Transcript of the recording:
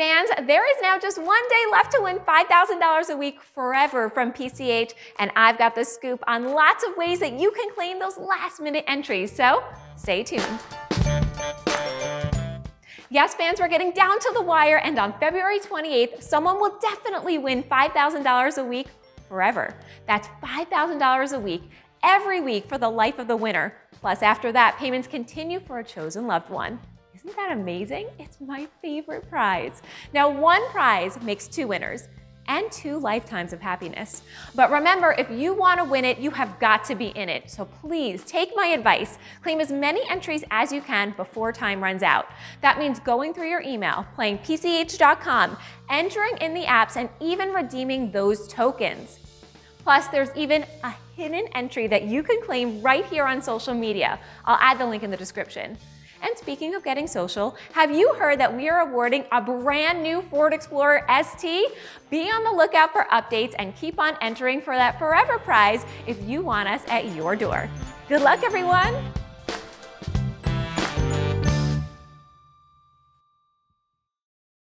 Fans, there is now just one day left to win $5,000 a week forever from PCH, and I've got the scoop on lots of ways that you can claim those last minute entries, so stay tuned. Yes, fans, we're getting down to the wire, and on February 28th, someone will definitely win $5,000 a week forever. That's $5,000 a week, every week for the life of the winner. Plus, after that, payments continue for a chosen loved one. Isn't that amazing? It's my favorite prize. Now, one prize makes two winners and two lifetimes of happiness. But remember, if you want to win it, you have got to be in it. So please take my advice. Claim as many entries as you can before time runs out. That means going through your email, playing PCH.com, entering in the apps, and even redeeming those tokens. Plus, there's even a hidden entry that you can claim right here on social media. I'll add the link in the description. And speaking of getting social, have you heard that we are awarding a brand new Ford Explorer ST? Be on the lookout for updates and keep on entering for that forever prize if you want us at your door. Good luck, everyone!